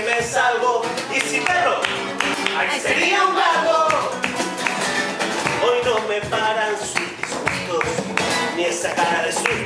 me salgo y sin perro, ahí sería un gato. Hoy no me paran sus disgustos ni esa cara de susto.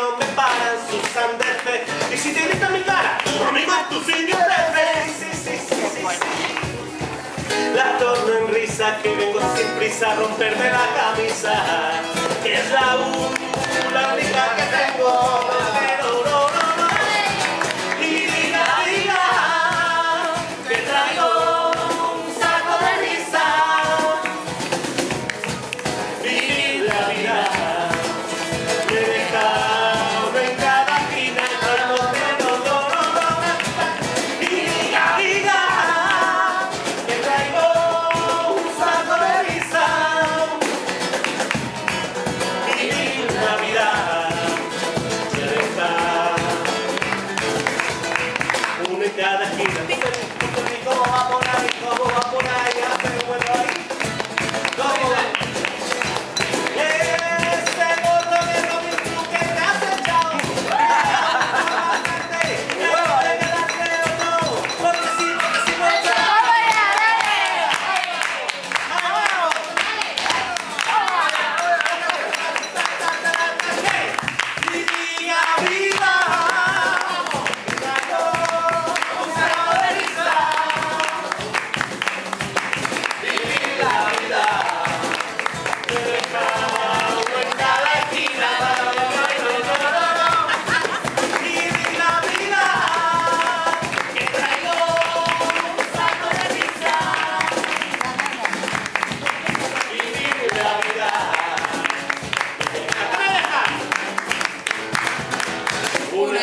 no me paran sus sandeces. Y si te gritan mi cara, conmigo es tu signo de sí, sí, sí, sí, sí. La torno en risa, que vengo sin prisa a romperme la camisa. Que es la, única que tengo. cuidado aqui. Né?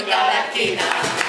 Latina.